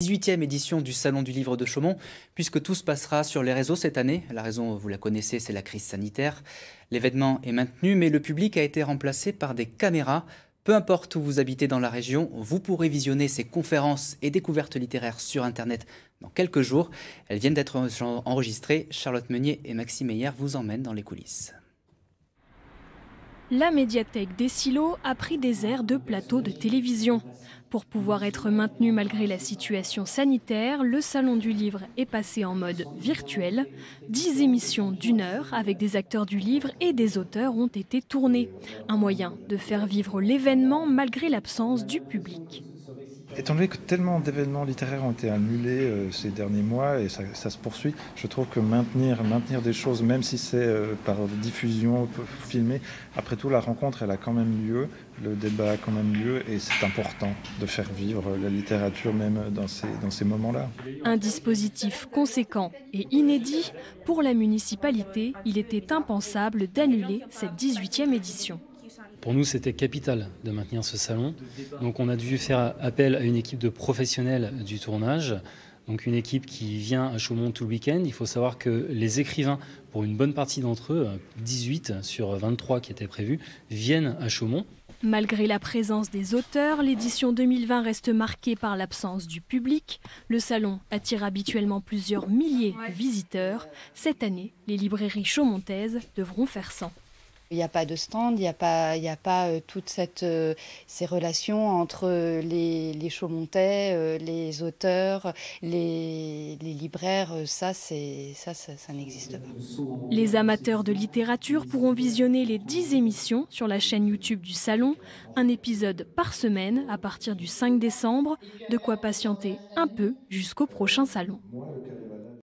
18e édition du Salon du Livre de Chaumont, puisque tout se passera sur les réseaux cette année. La raison, vous la connaissez, c'est la crise sanitaire. L'événement est maintenu, mais le public a été remplacé par des caméras. Peu importe où vous habitez dans la région, vous pourrez visionner ces conférences et découvertes littéraires sur Internet dans quelques jours. Elles viennent d'être enregistrées. Charlotte Meunier et Maxime Meyer vous emmènent dans les coulisses. La médiathèque des silos a pris des airs de plateau de télévision. Pour pouvoir être maintenu malgré la situation sanitaire, le Salon du Livre est passé en mode virtuel. Dix émissions d'une heure avec des acteurs du livre et des auteurs ont été tournées. Un moyen de faire vivre l'événement malgré l'absence du public. Étant donné que tellement d'événements littéraires ont été annulés euh, ces derniers mois et ça, se poursuit, je trouve que maintenir, maintenir des choses, même si c'est euh, par diffusion, filmé, après tout la rencontre elle a quand même lieu, le débat a quand même lieu et c'est important de faire vivre la littérature même dans ces, dans ces moments-là. Un dispositif conséquent et inédit pour la municipalité, il était impensable d'annuler cette 18e édition. Pour nous, c'était capital de maintenir ce salon. Donc on a dû faire appel à une équipe de professionnels du tournage. Donc une équipe qui vient à Chaumont tout le week-end. Il faut savoir que les écrivains, pour une bonne partie d'entre eux, 18 sur 23 qui étaient prévus, viennent à Chaumont. Malgré la présence des auteurs, l'édition 2020 reste marquée par l'absence du public. Le salon attire habituellement plusieurs milliers de visiteurs. Cette année, les librairies chaumontaises devront faire sans. Il n'y a pas de stand, il n'y a pas, il a pas euh, toutes euh, ces relations entre les, les Chaumontais, euh, les auteurs, les, les libraires. Ça, c'est, ça, ça, ça n'existe pas. Les amateurs de littérature pourront visionner les 10 émissions sur la chaîne YouTube du Salon, un épisode par semaine à partir du 5 décembre, de quoi patienter un peu jusqu'au prochain Salon.